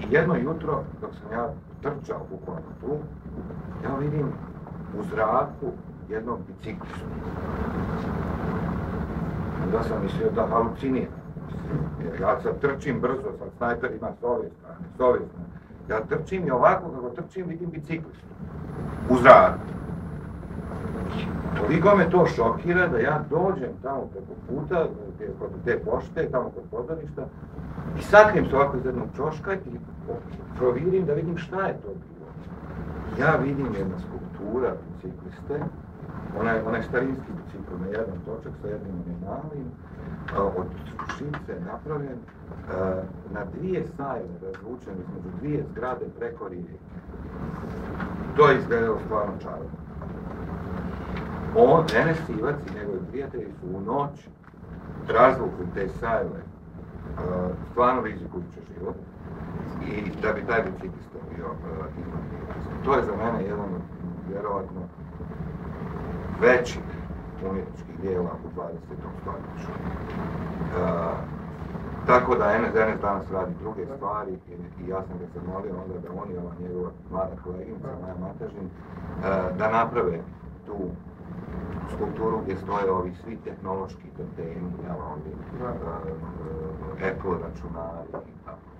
I jedno jutro, dok sam ja trčao bukvalno tu, ja vidim u zraku jednog biciklistu. Onda sam mislio da haluciniram. Ja sad trčim brzo, sad snajper ima s ove strane, s ove strane. Ja trčim i ovako kako trčim vidim biciklistu. U zraku. Toliko me to šokira da ja dođem tamo preko puta, kod te pošte, tamo kod pozorišta, i sakrijem se ovako iz jednog čoška i provirim da vidim šta je to bilo. Ja vidim jedna skulptura bicikliste, onaj, onaj starinski bicikl na jedan točak sa jednim malim, od šice napravljen, na dvije sajle razvučen između dvije zgrade preko rijeke. To je izgledalo stvarno čarobno. On, Enes Sivac i njegovi prijatelji su u noć razvukli te sajle, a, stvarno rizikujuće život, i da bi taj biciklista bio invalid. To je za mene jedan od vjerovatno većih umjetničkih dijela u 20. stoljeću. A, tako da Enes danas radi druge stvari i, ja sam ga zamolio onda da on i ova njegova mlada koleginica Maja Matežin da naprave tu skulpturu gdje stoje ovi svi tehnološki kontejneri, jel, ovi, a, a, Apple računari i tako.